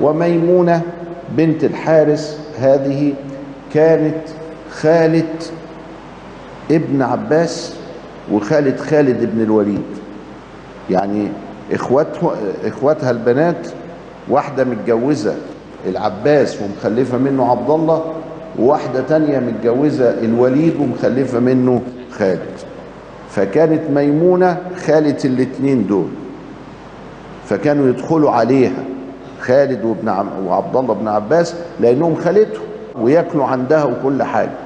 وميمونة بنت الحارس هذه كانت خالة ابن عباس وخالة خالد بن الوليد. يعني اخوته إخواتها البنات واحدة متجوزة العباس ومخلفة منه عبد الله وواحدة تانية متجوزة الوليد ومخلفة منه خالد. فكانت ميمونة خالة الاتنين دول. فكانوا يدخلوا عليها. خالد وابن عم وعبد الله بن عباس لأنهم خالته وياكلوا عندها وكل حاجة.